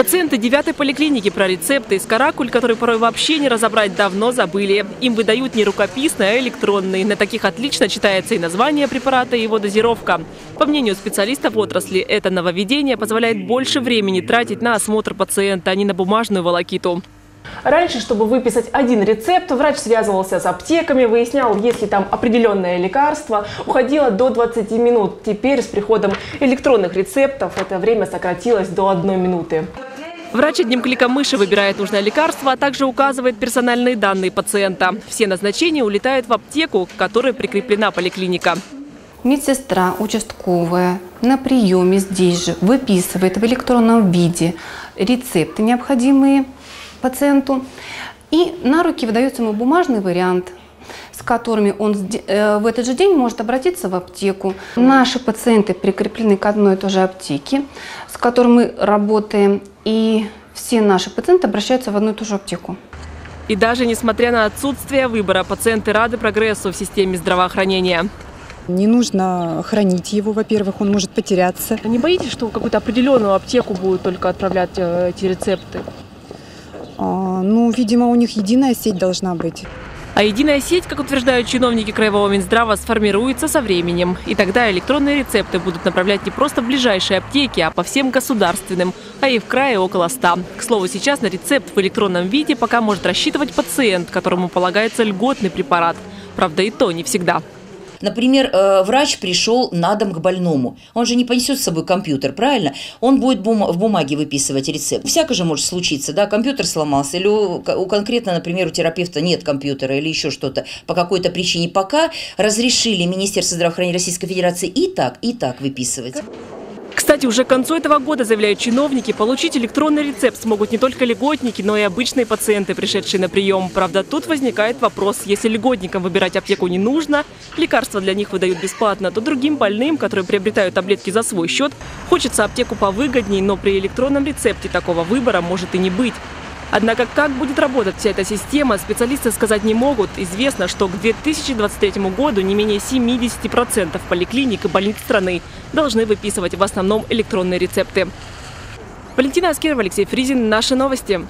Пациенты девятой поликлиники про рецепты из каракуль, которые порой вообще не разобрать, давно забыли. Им выдают не рукописный, а электронный. На таких отлично читается и название препарата, и его дозировка. По мнению специалистов отрасли, это нововведение позволяет больше времени тратить на осмотр пациента, а не на бумажную волокиту. Раньше, чтобы выписать один рецепт, врач связывался с аптеками, выяснял, есть ли там определенное лекарство. Уходило до 20 минут. Теперь с приходом электронных рецептов это время сократилось до одной минуты. Врач одним кликом мыши выбирает нужное лекарство, а также указывает персональные данные пациента. Все назначения улетают в аптеку, к которой прикреплена поликлиника. Медсестра участковая на приеме здесь же выписывает в электронном виде рецепты необходимые пациенту. И на руки выдается ему бумажный вариант, с которыми он э, в этот же день может обратиться в аптеку. Наши пациенты прикреплены к одной и той же аптеке, с которой мы работаем, и все наши пациенты обращаются в одну и ту же аптеку. И даже несмотря на отсутствие выбора, пациенты рады прогрессу в системе здравоохранения. Не нужно хранить его, во-первых, он может потеряться. Не боитесь, что в какую-то определенную аптеку будут только отправлять э, эти рецепты? А, ну, видимо, у них единая сеть должна быть. А единая сеть, как утверждают чиновники Краевого Минздрава, сформируется со временем. И тогда электронные рецепты будут направлять не просто в ближайшие аптеки, а по всем государственным, а и в крае около 100. К слову, сейчас на рецепт в электронном виде пока может рассчитывать пациент, которому полагается льготный препарат. Правда, и то не всегда. Например, э, врач пришел на дом к больному. Он же не понесет с собой компьютер, правильно? Он будет в бумаге выписывать рецепт. Всякое же может случиться, да, компьютер сломался, или у, у конкретно, например, у терапевта нет компьютера или еще что-то по какой-то причине. Пока разрешили Министерство здравоохранения Российской Федерации и так, и так выписывать. Кстати, уже к концу этого года, заявляют чиновники, получить электронный рецепт смогут не только льготники, но и обычные пациенты, пришедшие на прием. Правда, тут возникает вопрос, если льготникам выбирать аптеку не нужно, лекарства для них выдают бесплатно, то другим больным, которые приобретают таблетки за свой счет, хочется аптеку повыгодней, но при электронном рецепте такого выбора может и не быть. Однако как будет работать вся эта система, специалисты сказать не могут. Известно, что к 2023 году не менее 70% поликлиник и больниц страны должны выписывать в основном электронные рецепты. Валентина Аскерова, Алексей Фризин. Наши новости.